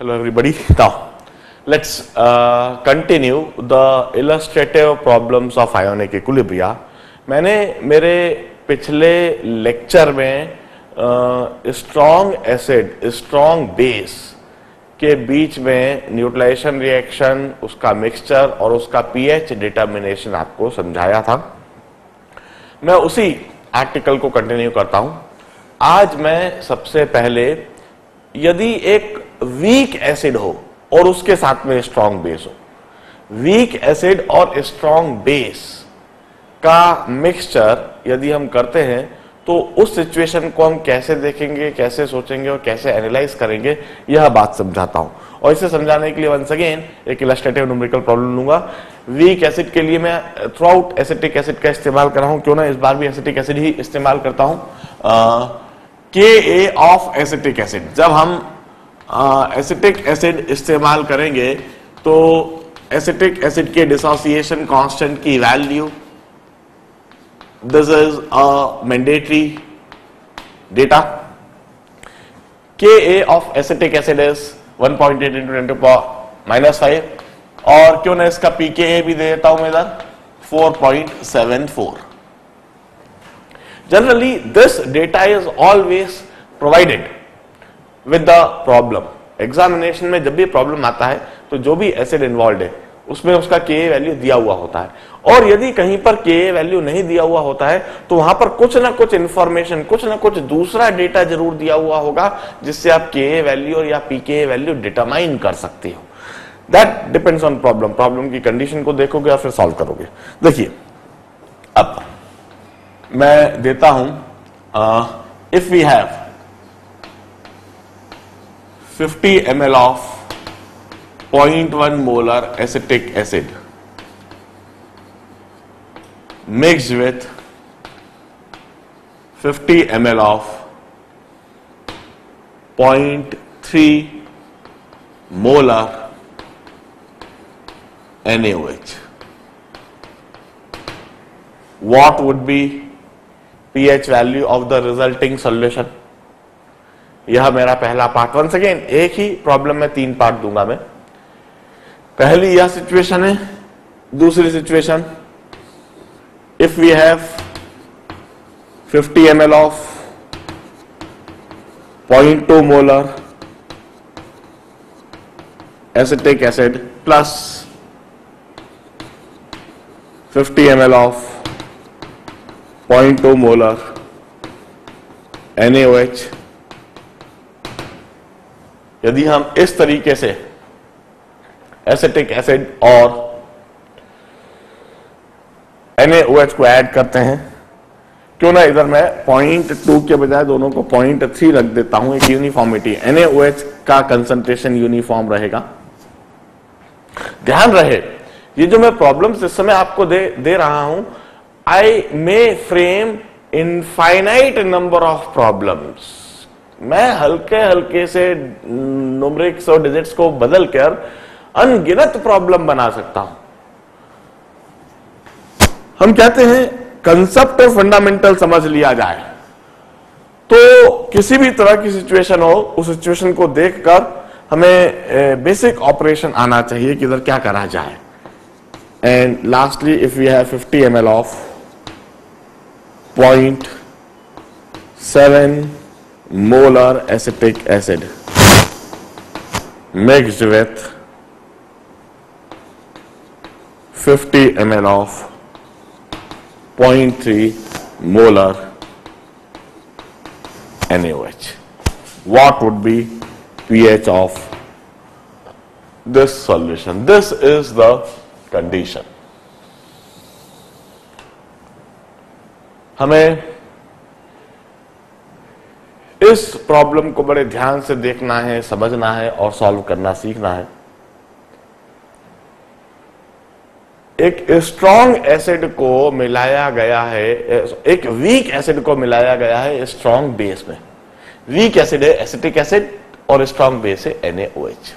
Hello everybody. Now, let's uh, continue the illustrative problems of ionic equilibria. मैंने मेरे पिछले lecture में strong acid strong base के बीच में न्यूट्रलाइजेशन रिएक्शन उसका मिक्सचर और उसका पीएच डिटर्मिनेशन आपको समझाया था मैं उसी आर्टिकल को कंटिन्यू करता हूँ आज मैं सबसे पहले यदि एक वीक एसिड हो और उसके साथ में स्ट्रॉन्ग बेस हो। वीक एसिड और स्ट्रॉन्ग बेस का मिक्सचर यदि हम करते हैं तो उस सिचुएशन को हम कैसे देखेंगे, कैसे सोचेंगे और कैसे एनालाइज करेंगे, यह बात समझाता हूँ। और इसे समझाने के लिए वंस अगेन एक इलस्ट्रेटिव न्यूमेरिकल प्रॉब्लम लूँगा। वीक एसिड के लिए मैं थ्रू आउट एसिटिक एसिड का इस्तेमाल कर रहा हूँ। क्यों ना इस बार भी एसिटिक एसिड ही इस्तेमाल करता हूँ। के ए ऑफ़ एसिटिक एसिड जब हम एसिटिक एसिड इस्तेमाल करेंगे तो एसिटिक एसिड के डिसोसिएशन कांस्टेंट की value this is a mandatory data K a of acetic acid is 1.8 point eight into ten to minus five और क्यों ना इसका पीके भी दे देता हूँ मैं इधर 4.74 generally this data is always provided. With the problem. Examination में जब भी प्रॉब्लम आता है तो जो भी एसिड इन्वॉल्व है, उसमें उसका के वैल्यू दिया हुआ होता है। और यदि कहीं पर के वैल्यू नहीं दिया हुआ होता है तो वहाँ पर कुछ ना कुछ इंफॉर्मेशन कुछ ना कुछ दूसरा डेटा ज़रूर दिया हुआ होगा, जिससे आप के वैल्यू या पी के वैल्यू डिटरमाइन कर सकते हो। That depends on problem problem की कंडीशन को देखोगे और फिर सॉल्व करोगे। देखिए, अब मैं देता हूँ if we have 50 ml of 0.1 molar acetic acid mixed with 50 ml of 0.3 molar NaOH. What would be pH value of the resulting solution? यह मेरा पहला पार्ट वन सेकेंड एक ही प्रॉब्लम में तीन पार्ट दूँगा मैं। पहली यह सिचुएशन है, दूसरी situation if we have 50 M L of point two molar acetic acid plus 50 M L of point two molar NaOH यदि हम इस तरीके से एसेटिक एसिड और NaOH को ऐड करते हैं, क्यों ना इधर मैं पॉइंट टू के बजाय दोनों को पॉइंट थ्री रख देता हूँ, एक यूनिफॉर्मिटी NaOH का कंसंट्रेशन यूनिफॉर्म रहेगा। ध्यान रहे, ये जो मैं प्रॉब्लम इस समय आपको दे दे रहा हूँ I may frame infinite number of problems मैं हल्के हल्के से न्यूमरिक्स और डिजिट्स को बदल कर अनगिनत प्रॉब्लम बना सकता हूँ। हम कहते हैं कंसेप्ट और फंडामेंटल समझ लिया जाए। तो किसी भी तरह की सिचुएशन हो, उस सिचुएशन को देखकर हमें बेसिक ऑपरेशन आना चाहिए कि इधर क्या करा जाए। And lastly if we have 50 M L of point seven molar acetic acid mixed with 50 ml of 0.3 molar NaOH. What would be pH of this solution? This is the condition. हमें इस problem को बड़े ध्यान से देखना है, समझना है और सॉल्व करना सीखना है। एक स्ट्रॉन्ग एसिड को मिलाया गया है, एक वीक एसिड को मिलाया गया है स्ट्रॉन्ग बेस में। वीक एसिड है एसिटिक एसिड और स्ट्रॉन्ग बेस है NaOH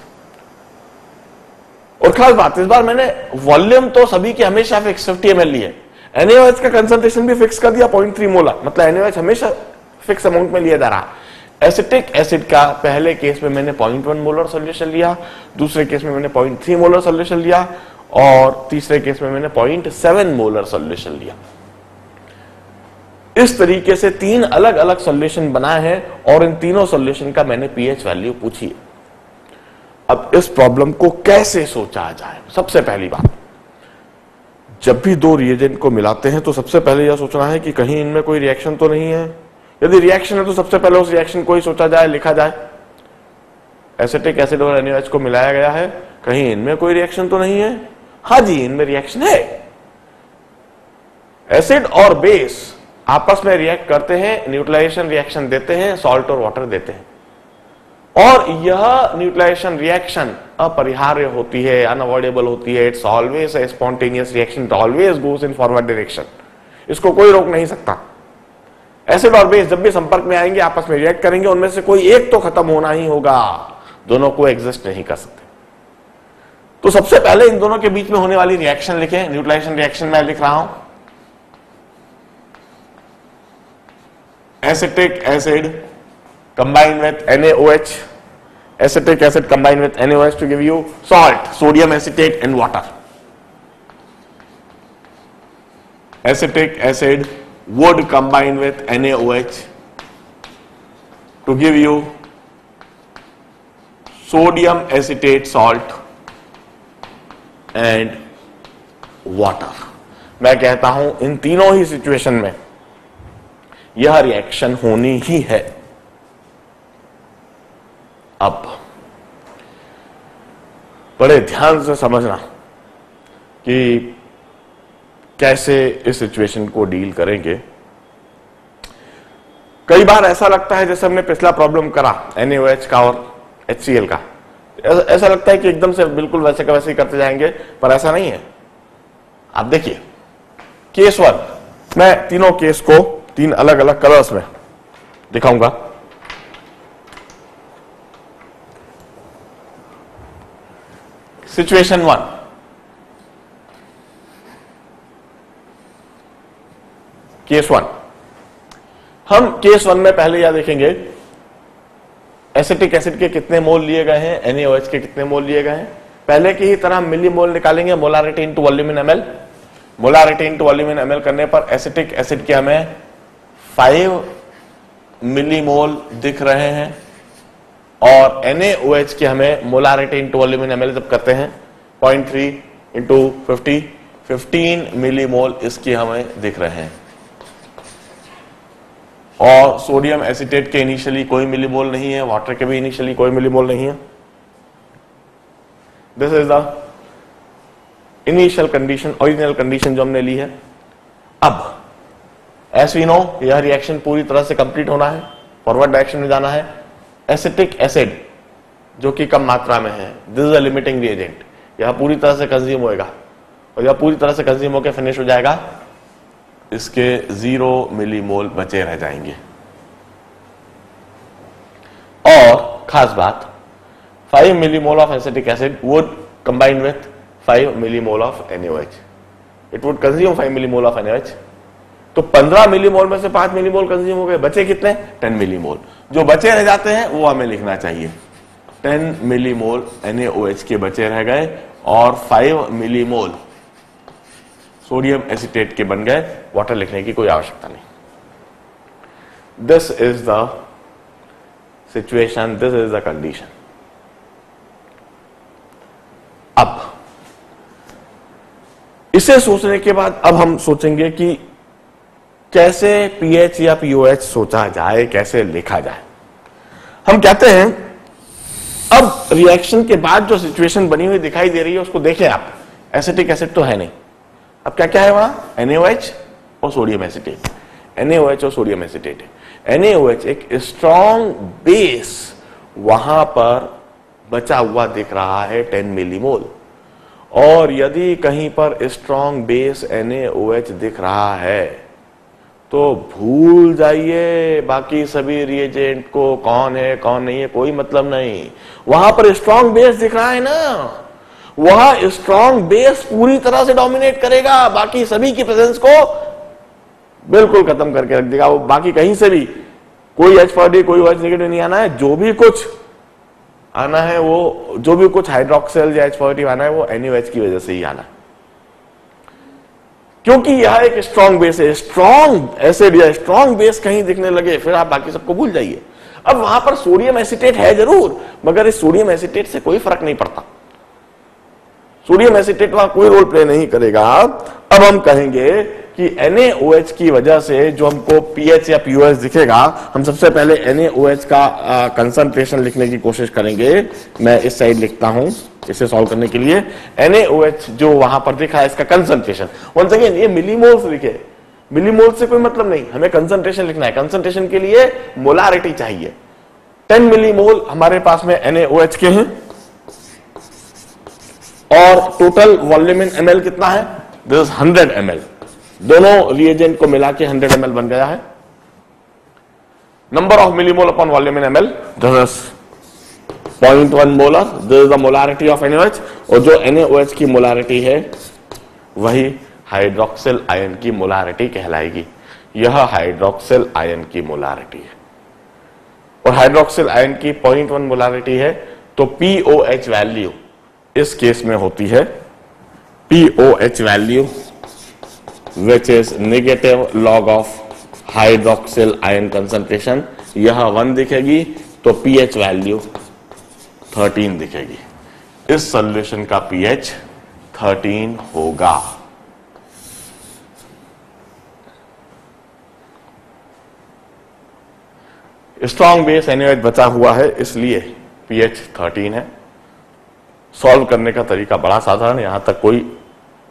और खास बात, इस बार मैंने वॉल्यूम तो सभी की हमेशा फिक्स 50 एम एल ली है। NaOH का कंसंट्रेशन भी फिक्स कर दिया पॉइंट थ्री मोला। मतलब NaOH हमेशा फिक्स अमाउंट में लिया जा रहा। एसिटिक एसिड का पहले केस में मैंने 0.1 मोलर सॉल्यूशन लिया, दूसरे केस में मैंने 0.3 मोलर सॉल्यूशन लिया और तीसरे केस में मैंने 0.7 मोलर सॉल्यूशन लिया। इस तरीके से तीन अलग अलग सॉल्यूशन बनाए हैं और इन तीनों सॉल्यूशन का मैंने पीएच वैल्यू पूछी है। अब इस प्रॉब्लम को कैसे सोचा जाए? सबसे पहली बात, जब भी दो रिएजेंट को मिलाते हैं तो सबसे पहले यह सोचना है कि कहीं इनमें कोई रिएक्शन तो नहीं है। यदि रिएक्शन है तो सबसे पहले उस रिएक्शन को ही सोचा जाए, लिखा जाए। एसिटिक एसिड और एनएच को मिलाया गया है। कहीं इनमें कोई रिएक्शन तो नहीं है? हाँ जी, इनमें रिएक्शन है। एसिड और बेस आपस में रिएक्ट करते हैं न्यूट्रलाइजेशन रिएक्शन देते हैं सॉल्ट और वाटर देते हैं। और यह न्यूट्रलाइजेशन रिएक्शन अपरिहार्य होती है अनअवॉइडेबल होती है। It's always spontaneous reaction always goes in forward direction इसको कोई रोक नहीं सकता। एसिड और बेस जब भी संपर्क में आएँगे, आपस में रिएक्ट करेंगे, उनमें से कोई एक तो खत्म होना ही होगा। दोनों को एग्जिस्ट नहीं कर सकते। तो सबसे पहले इन दोनों के बीच में होने वाली रिएक्शन लिखें। न्यूट्रलाइजेशन रिएक्शन मैं लिख रहा हूँ। Acetic acid combined with NaOH acetic acid combined with NaOH to give you salt, sodium, acetate and water acetic acid would combine with NaOH to give you sodium acetate salt and water मैं कहता हूँ इन तीनों ही situation में यह reaction होनी ही है अब बड़े ध्यान से समझना कि कैसे इस सिचुएशन को डील करेंगे? कई बार ऐसा लगता है जैसे हमने पिछला प्रॉब्लम करा एनएच का और एचसीएल का। ऐसा लगता है कि एकदम से बिल्कुल वैसे का वैसे ही करते जाएँगे, पर ऐसा नहीं है। आप देखिए केस वन मैं तीनों केस को तीन अलग अलग कलर्स में दिखाऊँगा। Situation one case one. हम केस वन में पहले यह देखेंगे, एसिटिक एसिड के कितने मोल लिए गए हैं एनएच के कितने मोल लिए गए हैं। पहले की ही तरह मिली मोल निकालेंगे molarity into volume in ML molarity into volume in ML करने पर एसिटिक एसिड के हमें फाइव मिलीमोल दिख रहे हैं और NaOH के हमें molarity into volume in ml जब करते हैं point three into fifty fifteen millimole इसके हमें दिख रहे हैं। और सोडियम एसिटेट के इनिशियली कोई मिलीमोल नहीं है वाटर के भी इनिशियली कोई मिलीमोल नहीं है। This is the initial condition original condition जो हमने ली है। अब एस वी नो यह रिएक्शन पूरी तरह से कंप्लीट होना है फॉरवर्ड डायरेक्शन में जाना है। एसिटिक एसिड जो कि कम मात्रा में है this is a limiting reagent यह पूरी तरह से कंज्यूम होएगा, और यह पूरी तरह से कंज्यूम होकर फिनिश हो जाएगा। इसके ज़ीरो मिलीमोल बचे रह जाएँगे। और खास बात 5 millimole of acetic acid would combined with 5 millimole of NaOH it would consume 5 millimole of NaOH तो 15 मिलीमोल में से 5 मिलीमोल कंज्यूम हो गए, बचे कितने? 10 मिलीमोल जो बचे रह जाते हैं, वो हमें लिखना चाहिए। 10 मिलीमोल NaOH के बचे रह गए, और 5 मिलीमोल सोडियम एसिटेट के बन गए। वाटर लिखने की कोई आवश्यकता नहीं। This is the situation this is the condition अब, इसे सोचने के बाद अब हम सोचेंगे कि कैसे पीएच या पीओएच सोचा जाए, कैसे लिखा जाए। हम कहते हैं, अब रिएक्शन के बाद जो सिचुएशन बनी हुई दिखाई दे रही है, उसको देखें आप। एसिटिक एसिड तो है नहीं। अब क्या क्या है वहाँ? एनएच और सोडियम एसिटेट एनएच और सोडियम एसिटेट एनएच एक स्ट्रॉन्ग बेस वहाँ पर बचा हुआ दिख रहा है 10 मिलीमोल और यदि कहीं पर स्ट्रॉन्ग बेस एनएच दिख रहा है तो भूल जाइए बाकी सभी रिएजेंट को, कौन है, कौन नहीं है, कोई मतलब नहीं। वहाँ पर स्ट्रॉन्ग बेस दिख रहा है ना। वह स्ट्रॉन्ग बेस पूरी तरह से डोमिनेट करेगा, बाकी सभी की प्रेजेंस को बिल्कुल खत्म करके रख देगा। वो बाकी कहीं से भी कोई एच पॉजिटिव कोई एच नेगेटिव नहीं आना है। जो भी कुछ आना है, वो, जो भी कुछ हाइड्रोक्सिल या एच पॉजिटिव आना है, वो एच की वजह से ही आना क्योंकि यह एक स्ट्रॉन्ग बेस है। स्ट्रॉन्ग एसिड या स्ट्रॉन्ग बेस कहीं दिखने लगे, फिर आप बाकी सबको भूल जाइए। अब वहाँ पर सोडियम एसिटेट है ज़रूर, मगर इस सोडियम एसिटेट से कोई फ़र्क नहीं पड़ता। सोडियम एसिटेट वहाँ कोई रोल प्ले नहीं करेगा। अब हम कहेंगे कि NaOH की वजह से जो हमको पीएच या पीओएच दिखेगा, हम सबसे पहले NaOH का कंसंट्रेशन लिखने की कोशिश करेंगे। मैं इस साइड लिखता हूँ, इसे सॉल्व करने के लिए। NaOH जो वहाँ पर दिखा है, इसका कंसंट्रेशन वन अगेन ये मिलीमोल्स लिखे मिलीमोल से कोई मतलब नहीं। हमें कंसंट्रेशन लिखना है। कंसंट्रेशन के लिए मोलारिटी चाहिए। 10 मिलीमोल हमारे पास में NaOH के हैं। और टोटल वॉल्यूम इन एमएल कितना है? दिस इज़ हंड्रेड एमएल दोनों रिएजेंट को मिला के हंड्रेड एमएल बन गया है। Number of millimole upon volume in ML this is point one molar this molarity of NH और जो एनएओएच की मोलारिटी है, वही हाइड्रोक्सिल आयन की मोलारिटी कहलाएगी। यह हाइड्रोक्सिल आयन की मोलारिटी है। और हाइड्रोक्सिल आयन की पॉइंट वन मोलारिटी है तो पीओएच वैल्यू इस केस में होती है। POH value which is negative log of hydroxyl ion concentration यह वन दिखेगी तो पीएच वैल्यू 13 दिखेगी। इस सोल्यूशन का पीएच 13 होगा। स्ट्रॉन्ग बेस एनएच बचा हुआ है, इसलिए पीएच 13 है। सॉल्व करने का तरीका बड़ा साधारण, यहाँ तक कोई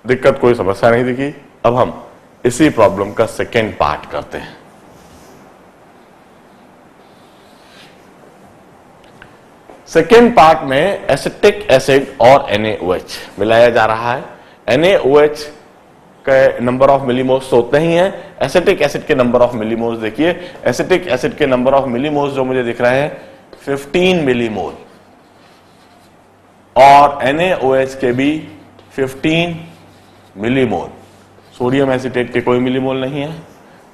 दिक्कत, कोई समस्या नहीं दिखी। अब हम इसी प्रॉब्लम का सेकेंड पार्ट करते हैं। सेकेंड पार्ट में एसिटिक एसिड और NaOH मिलाया जा रहा है। NaOH के नंबर ऑफ़ मिलीमोल्स तो उतने ही हैं। एसिटिक एसिड के नंबर ऑफ़ मिलीमोल्स देखिए। एसिटिक एसिड के नंबर ऑफ़ मिलीमोल्स जो मुझे दिख रहे हैं 15 मिलीमोल और NaOH के भी 15 मिलीमोल सोडियम एसिटेट के कोई मिलीमोल नहीं है।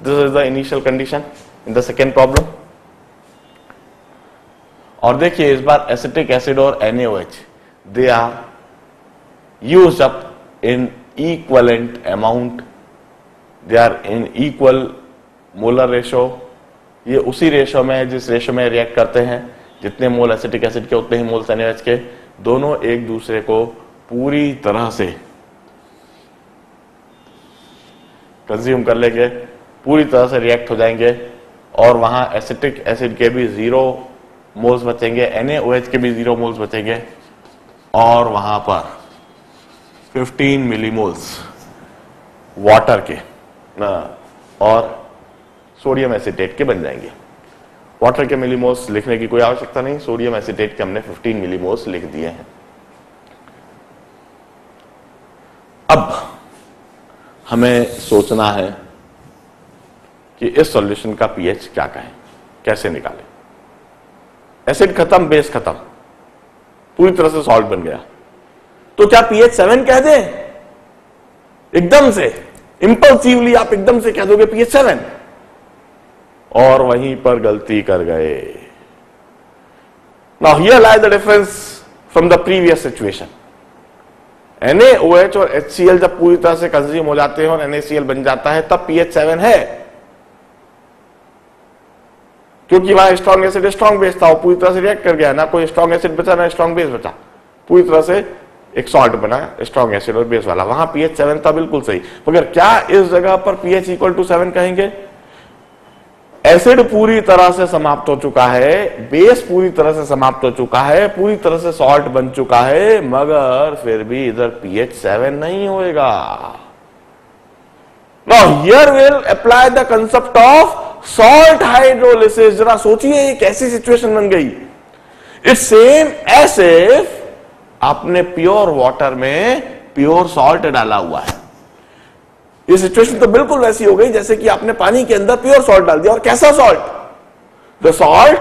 This is the initial condition in the second problem और देखिए, इस बार एसिटिक एसिड और NaOH they are used up in equivalent amount they are in equal molar ratio ये उसी रेशो में है, जिस रेशो में रिएक्ट करते हैं। जितने मोल एसिटिक एसिड के, उतने ही मोल एनएच के। दोनों एक दूसरे को पूरी तरह से कंज्यूम कर लेंगे, पूरी तरह से रिएक्ट हो जाएँगे, और वहाँ एसिटिक एसिड के भी ज़ीरो मोल्स बचेंगे NaOH के भी ज़ीरो मोल्स बचेंगे, और वहाँ पर 15 मिलीमोल्स वाटर के, ना, और सोडियम एसिटेट के बन जाएँगे। वाटर के मिलीमोल्स लिखने की कोई आवश्यकता नहीं सोडियम एसिटेट के हमने 15 मिलीमोल्स लिख दिए हैं। अब हमें सोचना है कि इस सॉल्यूशन का पीएच क्या कहें, कैसे निकालें। एसिड खत्म बेस खत्म। पूरी तरह से सॉल्ट बन गया। तो क्या पीएच सेवन कह दें? एकदम से। इंपल्सिवली आप एकदम से कह दोगे पीएच सेवन और वहीं पर गलती कर गए। Now here lie the difference from the previous situation NaOH और HCl जब पूरी तरह से कंज्यूम हो जाते हैं और NaCl बन जाता है, तब पीएच सेवन है। क्योंकि वहाँ स्ट्रॉन्ग एसिड स्ट्रॉन्ग बेस था पूरी तरह से रिएक्ट कर गया। ना कोई स्ट्रॉन्ग एसिड बचा, ना स्ट्रॉन्ग बेस बचा। पूरी तरह से एक सॉल्ट बना स्ट्रॉन्ग एसिड और बेस वाला। वहाँ पीएच सेवन था बिल्कुल सही। मगर क्या इस जगह पर पीएच इक्वल टू सेवन कहेंगे? एसिड पूरी तरह से समाप्त हो चुका है बेस पूरी तरह से समाप्त हो चुका है, पूरी तरह से सॉल्ट बन चुका है, मगर फिर भी इधर पीएच सेवन नहीं होएगा। Now here will apply the concept of salt hydrolysis जरा सोचिए ये कैसी सिचुएशन बन गई। इट्स सेम एस इफ़ आपने प्योर वाटर में प्योर सॉल्ट डाला हुआ है। ये सिचुएशन तो बिल्कुल वैसी हो गई, जैसे कि आपने पानी के अंदर प्योर सॉल्ट डाल दिया और कैसा salt the salt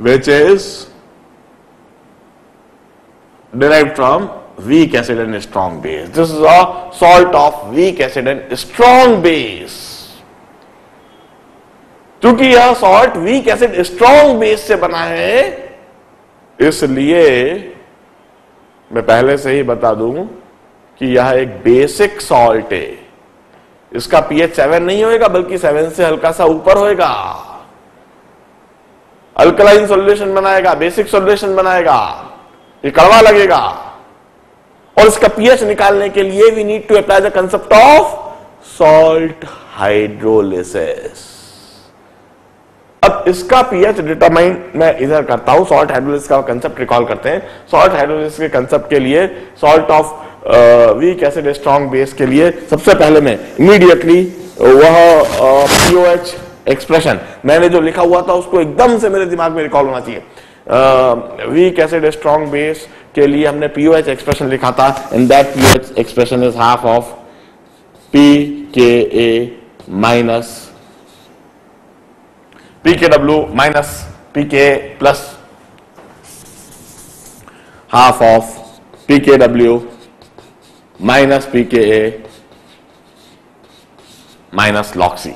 which is derived from weak acid and strong base. This is a salt of weak acid and strong base. क्योंकि यह salt weak acid strong base से बना है, इसलिए मैं पहले से ही बता दूँ कि यह एक बेसिक सॉल्ट है। इसका पीएच सेवन नहीं होएगा, बल्कि सेवन से हल्का सा ऊपर होएगा। अल्कलाइन सॉल्यूशन बनाएगा बेसिक सॉल्यूशन बनाएगा। ये कड़वा लगेगा। और इसका पीएच निकालने के लिए we need to apply the concept of salt hydrolysis अब इसका पीएच डिटरमाइन मैं इधर करता हूँ सॉल्ट हाइड्रोलिसिस का कंसेप्ट रिकॉल करते हैं। सॉल्ट हाइड्रोलिसिस के कंसेप्ट के लिए salt of weak acid strong base के लिए? सबसे पहले मैं इमीडिएटली वह पीओ एच एक्सप्रेशन मैंने जो लिखा हुआ था उसको एकदम से मेरे दिमाग में रिकॉल होना चाहिए। वीक एसिड स्ट्रॉन्ग बेस के लिए हमने पीओएच एक्सप्रेशन लिखा था and that POH expression is half of P K A minus P K W minus P K plus half of P K W K A minus लॉक्सी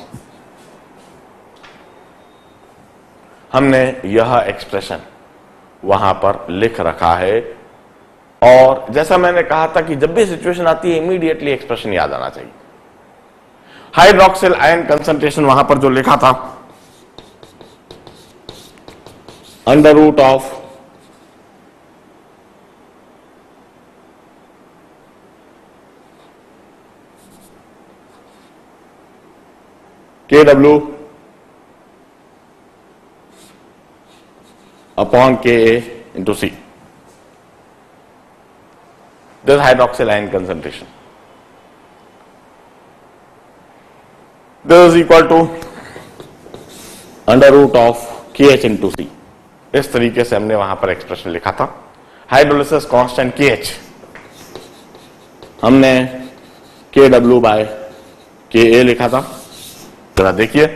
हमने यह expression वहाँ पर लिख रखा है। और जैसा मैंने कहा था कि जब भी सिचुएशन आती है इमीडिएटली एक्सप्रेशन याद आना चाहिए। हाइड्रोक्सिल आयन कंसंट्रेशन वहाँ पर जो लिखा था under root of K W upon K a into C this hydroxyl ion concentration this is equal to under root of K h into C इस तरीके से हमने वहाँ पर एक्सप्रेशन लिखा था। हाइड्रोलिसिस कांस्टेंट के एच हमने के डब्ल्यू बाय के ए लिखा था। जरा देखिए।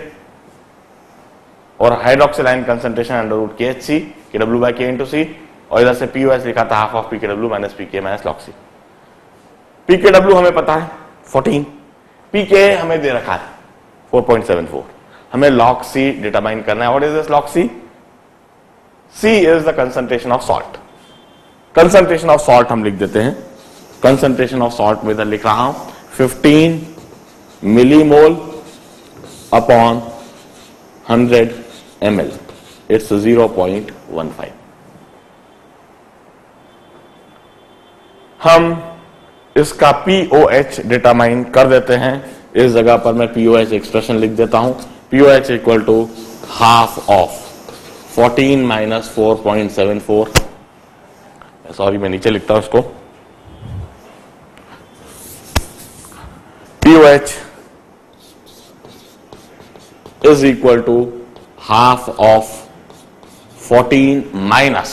और hydroxyl ion concentration under root K H C K W by K into C और इधर से पी एस लिखा था half of P K W minus P K minus log C P K W हमें पता है 14 पी के हमें दे रखा है 4.74 हमें लॉक सी डिटरमाइन करना है what is this log C C is the concentration of salt concentration of salt हम लिख देते हैं। कंसेंट्रेशन ऑफ़ सॉल्ट में इधर लिख रहा हूँ 15 मिलीमोल upon 100 ml. It's 0.15. हम इसका POH डिटरमाइन कर देते हैं इस जगह पर मैं POH एक्सप्रेशन लिख देता हूँ POH equal to half of 14 minus four point seven four sorry मैं नीचे लिखता हूँ इसको POH is equal to half of 14 minus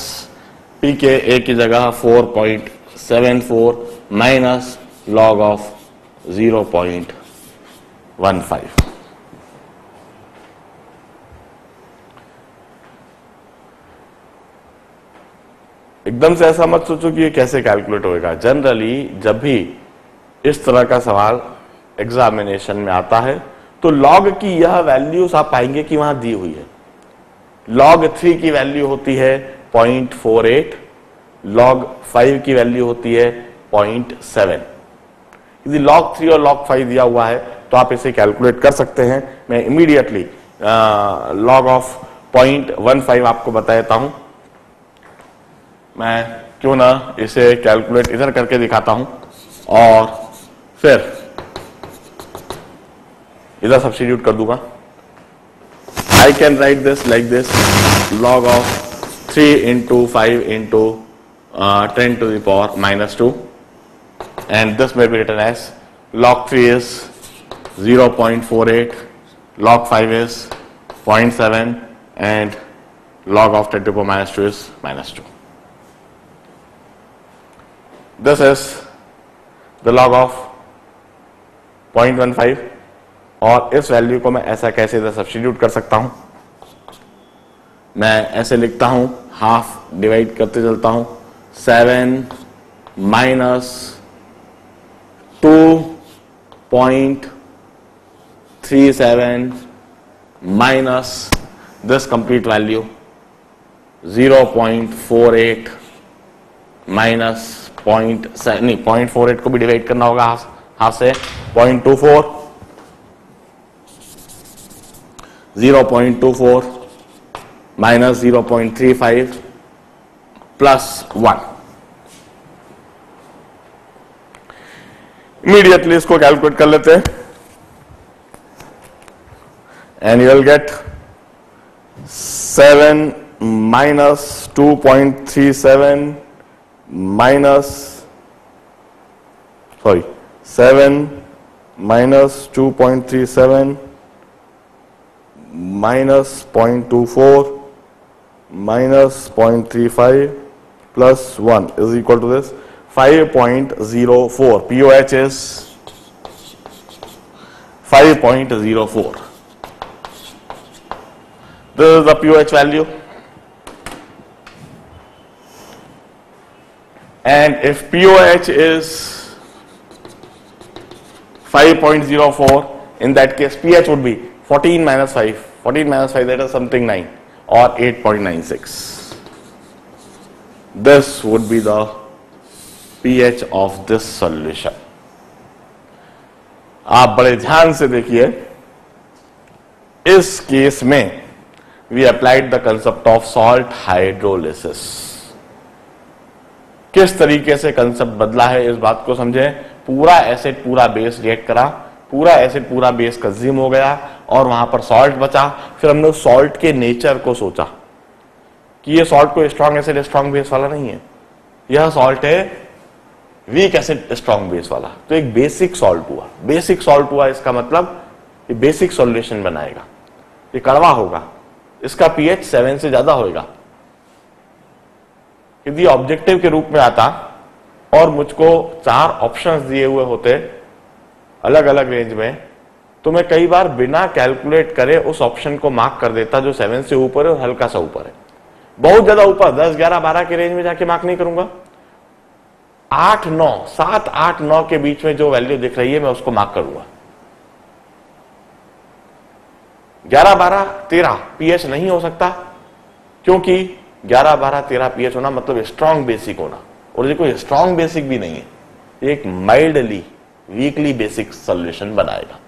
p K a की जगह 4.74 माइनस लॉग ऑफ़ 0.15 एकदम से ऐसा मत सोचो कि ये कैसे कैलकुलेट होएगा। जनरली जब भी इस तरह का सवाल एग्जामिनेशन में आता है तो लॉग की यह वैल्यूज़ आप पाएँगे कि वहाँ दी हुई है। लॉग थ्री की वैल्यू होती है point four eight log five की वैल्यू होती है पॉइंट सेवन यदि लॉग थ्री और लॉग फाइव दिया हुआ है तो आप इसे कैलकुलेट कर सकते हैं। मैं immediately log of point one five आपको बता देता हूँ। मैं क्यों ना इसे कैलकुलेट इधर करके दिखाता हूँ। और फिर इधर सब्सिट्यूट कर दूँगा। I can write this like this log of three into five into ten to the power minus two and this may be written as log 3 is 0.48 log 5 is 0.7 and log of 10 to the power minus 2 is minus 2 this is the log of 0.15 और इस value को मैं ऐसा कैसे substitute कर सकता हूँ? मैं ऐसे लिखता हूँ हाफ़ डिवाइड करते चलता हूँ seven minus two point three seven minus this complete value zero point four eight minus point नहीं पॉइंट फोर एट को भी डिवाइड करना होगा हाफ़ हाफ़ से point two four 0.24 minus 0.35 plus 1 immediately इसको calculate कर लेते हैं and you will get 7 minus 2.37 minus sorry 7 minus 2.37 minus 0.24 minus 0.35 plus 1 is equal to this 5.04 POH is 5.04 this is the POH value. And if POH is 5.04 in that case pH would be 14 minus 5 14 minus 5 that is something 9 or 8.96 this would be the pH of this solution. आप बड़े ध्यान से देखिए, इस case में we applied the concept of salt hydrolysis किस तरीके से कंसेप्ट बदला है इस बात को समझें? पूरा एसिड पूरा बेस रिएक्ट करा, पूरा एसिड पूरा बेस कंज्यूम हो गया और वहाँ पर सॉल्ट बचा। फिर हमने उस सॉल्ट के नेचर को सोचा कि ये सॉल्ट कोई स्ट्रॉन्ग एसिड स्ट्रॉन्ग बेस वाला नहीं है। यह सॉल्ट है वीक एसिड स्ट्रॉन्ग बेस वाला। तो एक बेसिक सॉल्ट हुआ। बेसिक सॉल्ट हुआ, इसका मतलब ये बेसिक सॉल्यूशन बनाएगा। ये कड़वा होगा। इसका पीएच सेवन से ज़्यादा होगा यदि ऑब्जेक्टिव के रूप में आता और मुझको चार ऑप्शंस दिए हुए होते अलग अलग रेंज में तो मैं कई बार बिना कैलकुलेट करे उस ऑप्शन को मार्क कर देता जो सेवन से ऊपर है और हल्का सा ऊपर है। बहुत ज़्यादा ऊपर, दस, ग्यारह, बारह के रेंज में जाके मार्क नहीं करूँगा। आठ, नौ, सात, आठ, नौ के बीच में जो वैल्यू दिख रही है, मैं उसको मार्क करूँगा। ग्यारह, बारह, तेरह पीएच नहीं हो सकता, क्योंकि ग्यारह, बारह, तेरह पीएच होना मतलब स्ट्रांग बेसिक होना। और ये कोई स्ट्रांग बेसिक भी नहीं है एक माइल्डली वीकली बेसिक सोल्यूशन बनाएगा।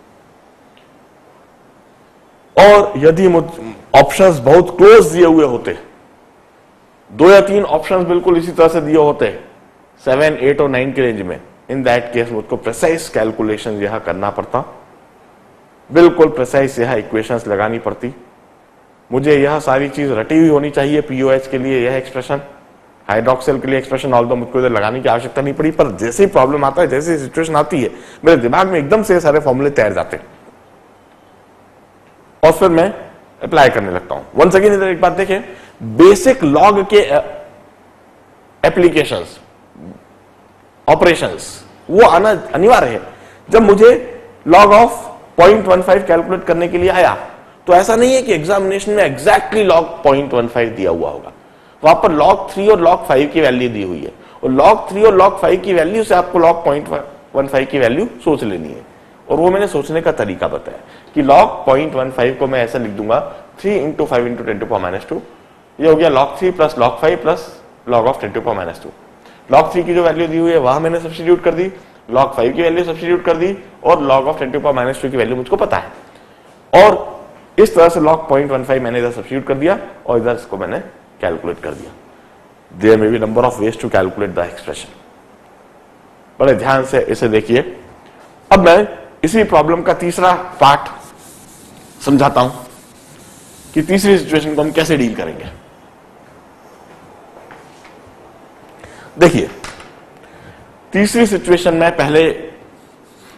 और यदि ऑप्शंस बहुत क्लोज दिए हुए होते, दो या तीन ऑप्शंस बिल्कुल इसी तरह से दिए होते सेवन एट और नाइन के रेंज में इन दैट केस मुझको प्रिसाइज कैलकुलेशन यह करना पड़ता। बिल्कुल प्रिसाइज यह इक्वेशंस लगानी पड़ती। मुझे यह सारी चीज़ रटी हुई होनी चाहिए पीओएच के लिए यह एक्सप्रेशन हाइड्रोक्सिल के लिए एक्सप्रेशन ऑल मुझको इधर लगाने की आवश्यकता नहीं पड़ी, पर जैसे ही प्रॉब्लम आता है, जैसे सिचुएशन आती है, मेरे दिमाग में एकदम से सारे फॉर्मूले तैर जाते। हैं और फिर मैं अप्लाई करने लगता हूँ। वन सेकेंड इधर एक बात देखें। बेसिक लॉग के एप्लीकेशन ऑपरेशंस वो आना अनिवार्य है। जब मुझे log of point one five calculate करने के लिए आया तो ऐसा नहीं है कि एग्जामिनेशन में exactly log point one five दिया हुआ होगा। वहाँ पर लॉग थ्री और लॉग फाइव की वैल्यू दी हुई है। और लॉग थ्री और लॉग फाइव की वैल्यू से आपको लॉग पॉइंट वन फाइव की वैल्यू सोच लेनी है। और वो मैंने सोचने का तरीका बताया कि लॉग पॉइंट वन फाइव को मैं ऐसा लिख दूँगा three into five into ten to power minus two ये हो गया log three plus log five plus log of ten to power minus two log three की जो वैल्यू दी हुई है, वहाँ मैंने सब्सिट्यूट कर दी लॉग फाइव की वैल्यू सब्सिट्यूट कर दी और log of ten to power minus two की वैल्यू मुझको पता है। और इस तरह से लॉग पॉइंट वन फाइव मैंने इधर सब्सिट्यूट कर दिया और इधर इसको मैंने कैलकुलेट कर दिया। There may be number of ways to calculate the expression बड़े ध्यान से इसे देखिए। अब मैं इसी प्रॉब्लम का तीसरा पार्ट समझाता हूँ कि तीसरी सिचुएशन को हम कैसे डील करेंगे। देखिए, तीसरी सिचुएशन में पहले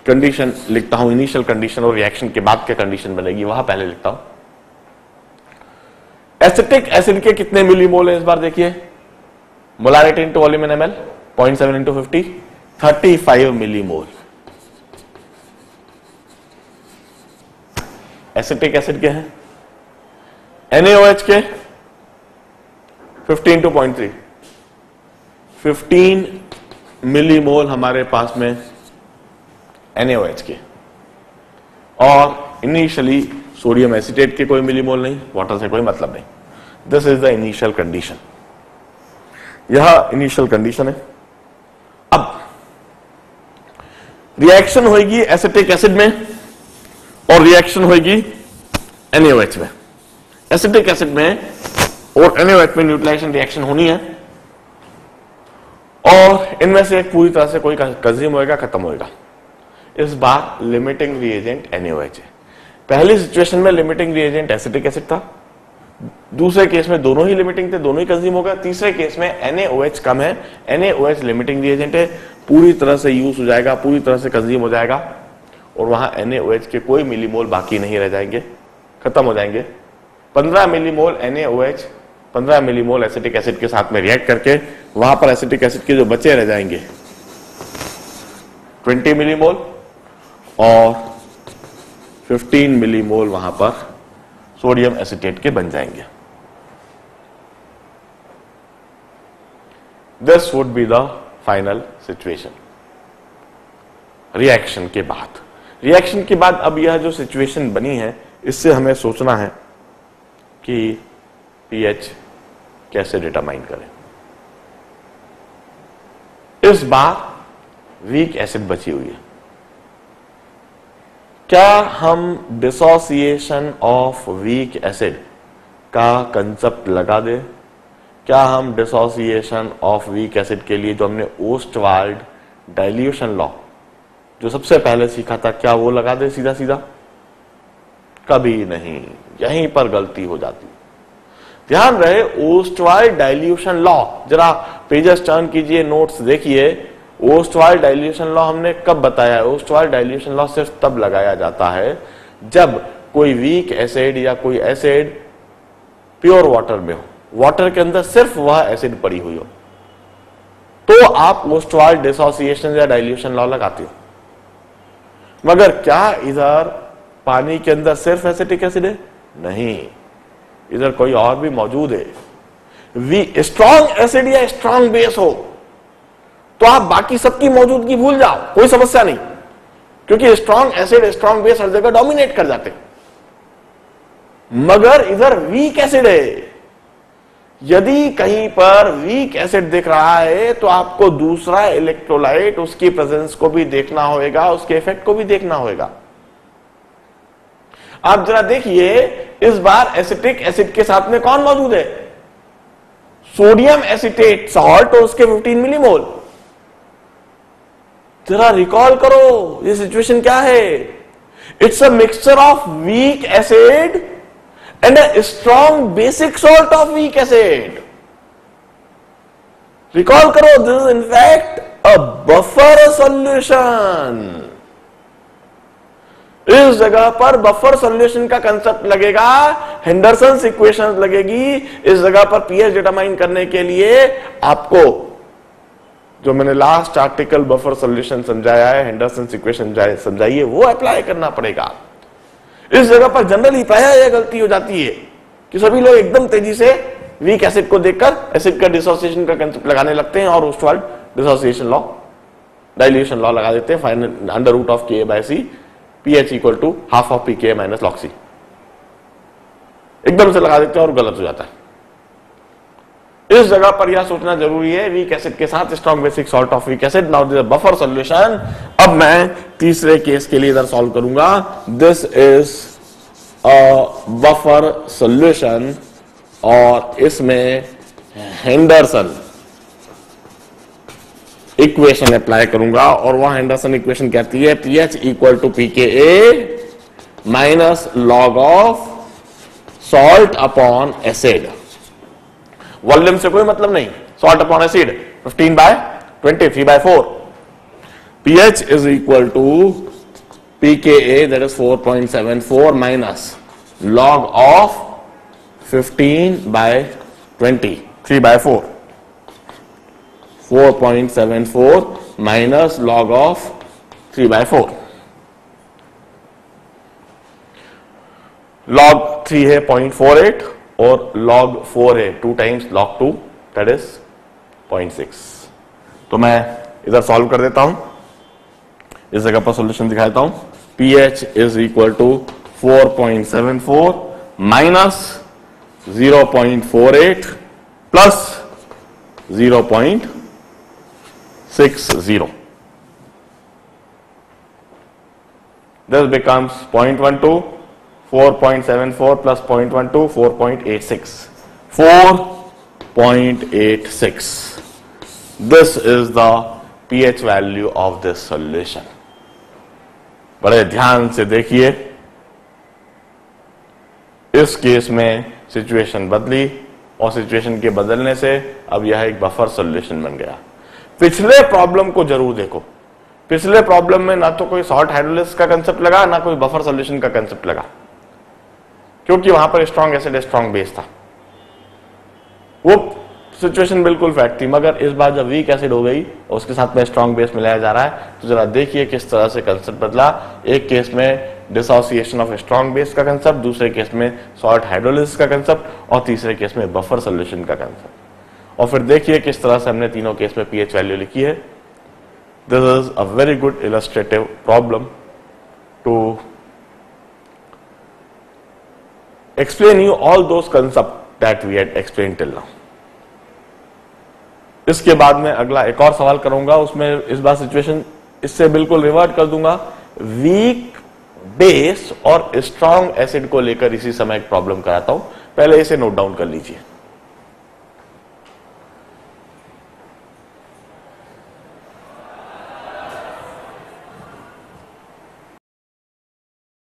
कंडीशन लिखता हूँ इनिशियल कंडीशन और रिएक्शन के बाद क्या कंडीशन बनेगी, वहाँ पहले लिखता हूँ। एसिटिक एसिड के कितने मिलीमोल है इस बार देखिए? Molarity into volume in ML point seven into fifty thirty five millimole acetic acid के हैं? एनएओएच के fifteen to point three fifteen millimole हमारे पास में एनएओएच के। और इनिशियली सोडियम एसिटेट के कोई मिलीमोल नहीं वाटर से कोई मतलब नहीं। This is the initial condition यह इनिशियल कंडीशन है। अब रिएक्शन होगी एसिटिक एसिड में। और रिएक्शन होगी एनएच में। एसिडिक एसिड में और एनएच में न्यूट्रलाइजेशन रिएक्शन होनी है। और इनमें से पूरी तरह से कोई कंज्यूम होएगा, खत्म होएगा। इस बार लिमिटिंग रिएजेंट एनएच है। पहली सिचुएशन में लिमिटिंग रिएजेंट एसिडिक एसिड था। दूसरे केस में दोनों ही लिमिटिंग थे, दोनों ही कंज्यूम होगा तीसरे केस में एनएच कम है। एनएच लिमिटिंग रिएजेंट है। पूरी तरह से यूज़ हो जाएगा, पूरी तरह से कंज्यूम हो जाएगा। और वहाँ एनएच के कोई मिलीमोल बाकी नहीं रह जाएँगे। खत्म हो जाएँगे। 15 millimole NH 15 millimole acetic acid के साथ में रिएक्ट करके वहाँ पर एसिटिक एसिड के जो बचे रह जाएँगे। 20 मिलीमोल और 15 मिलीमोल वहाँ पर सोडियम एसिटेट के बन जाएँगे। This would be the final situation reaction के बाद। रिएक्शन के बाद अब यह जो सिचुएशन बनी है, इससे हमें सोचना है कि पीएच कैसे डिटरमाइन करें। इस बार वीक एसिड बची हुई है। क्या हम डिसोसिएशन ऑफ़ वीक एसिड का कंसेप्ट लगा दे? क्या हम डिसोसिएशन ऑफ़ वीक एसिड के लिए जो हमने ओस्टवाल्ड डाइल्यूशन लॉ जो सबसे पहले सीखा था, क्या वो लगा दे सीधा सीधा कभी नहीं। यहीं पर गलती हो जाती। ध्यान रहे ओस्टवाल्ड डाइल्यूशन लॉ। जरा पेजेस टर्न कीजिए, नोट्स देखिए। ओस्टवाल डाइल्यूशन लॉ हमने कब बताया है? ओस्टवाल डाइल्यूशन लॉ सिर्फ़ तब लगाया जाता है, जब कोई वीक एसिड या कोई एसिड प्योर वाटर में हो। वाटर के अंदर सिर्फ़ वह एसिड पड़ी हुई हो। तो आप ओस्टवाल डिसोसिएशन या डाइल्यूशन लॉ लगाते हो। मगर क्या इधर पानी के अंदर सिर्फ़ एसिटिक एसिड है? नहीं। इधर कोई और भी मौजूद है। वी स्ट्रॉन्ग एसिड या स्ट्रॉन्ग बेस हो तो आप बाकी सबकी मौजूदगी भूल जाओ, कोई समस्या नहीं। क्योंकि स्ट्रांग एसिड स्ट्रांग बेस हर जगह डोमिनेट कर जाते मगर इधर वीक एसिड है। यदि कहीं पर वीक एसिड दिख रहा है तो आपको दूसरा इलेक्ट्रोलाइट उसकी प्रेजेंस को भी देखना होगा उसके इफ़ेक्ट को भी देखना होगा आप जरा देखिए, इस बार एसिटिक एसिड के साथ में कौन मौजूद है? सोडियम एसिटेट सॉल्ट और उसके 15 मिलीमोल जरा रिकॉल करो, ये सिचुएशन क्या है? It's a mixture of weak acid and a strong basic salt of weak acid recall करो this is in fact a buffer solution इस जगह पर बफर सॉल्यूशन का कंसेप्ट लगेगा हेंडरसन इक्वेशन लगेगी। इस जगह पर पीएच डिटरमाइन करने के लिए आपको जो मैंने लास्ट आर्टिकल बफर सोल्यूशन समझाया है हेंडरसन इक्वेशन समझाइए, वो अप्लाई करना पड़ेगा। इस जगह पर जनरली पाया यह गलती हो जाती है कि सभी लोग एकदम तेज़ी से वीक एसिड को देखकर एसिड का डिसोसिएशन का कंसेप्ट लगाने लगते हैं और उस डिसोसिएशन लॉ डाइल्यूशन लॉ लगा देते हैं final under root of K by C p H equal to half of p K minus log C एकदम से लगा देते हैं और गलत हो जाता है। इस जगह पर यह सोचना ज़रूरी है वीक एसिड के साथ strong basic salt of weak acid now this buffer solution अब मैं तीसरे केस के लिए इधर सॉल्व करूँगा. This is a buffer solution और इसमें हेंडरसन इक्वेशन अप्लाई करूँगा और वह हेंडरसन इक्वेशन कहती है p H equal to p K a minus log of salt upon acid volume से कोई मतलब नहीं। Salt upon acid 15 by 20 3 by 4 pH is equal to pK a that is 4.74 minus log of 15 by 20 3 by 4 4.74 minus log of three by four log three है point four eight और log 4 है two times log 2 that is 0.6 तो मैं इधर solve कर देता हूँ। इस जगह पर सॉल्यूशन दिखा देता हूँ p H is equal to 4.74 minus 0.48 plus 0.60 this becomes 0.12 4.74 plus 0.12 4.86 4.86 this is the pH value of this solution. बड़े ध्यान से देखिए। इस केस में सिचुएशन बदली और सिचुएशन के बदलने से अब यह एक बफर सॉल्यूशन बन गया। पिछले प्रॉब्लम को ज़रूर देखो। पिछले प्रॉब्लम में ना तो कोई शॉर्ट हाइड्रोलिस का कंसेप्ट लगा, ना कोई बफर सॉल्यूशन का कंसेप्ट लगा। क्योंकि वहाँ पर स्ट्रॉन्ग एसिड स्ट्रॉन्ग बेस था। वो सिचुएशन बिल्कुल फैक्ट थी, मगर इस बार जब वीक एसिड हो गई और उसके साथ में स्ट्रॉन्ग बेस मिलाया जा रहा है तो जरा देखिए किस तरह से कंसेप्ट बदला। एक केस में डिसोसिएशन ऑफ़ स्ट्रॉन्ग बेस का कंसेप्ट दूसरे केस में सॉल्ट हाइड्रोलिस का कंसेप्ट और तीसरे केस में बफर सोल्यूशन का कंसेप्ट और फिर देखिए किस तरह से हमने तीनों केस में पीएच वैल्यू लिखी है। This is a very good illustrative problem to explain you all those concepts that we had explained till now. इसके बाद में अगला एक और सवाल करूँगा, उसमें इस बार सिचुएशन इससे बिल्कुल रिवर्ट कर दूँगा। वीक बेस और स्ट्रांग एसिड को लेकर इसी समय एक प्रॉब्लम कराता हूँ। पहले इसे नोट डाउन कर लीजिए।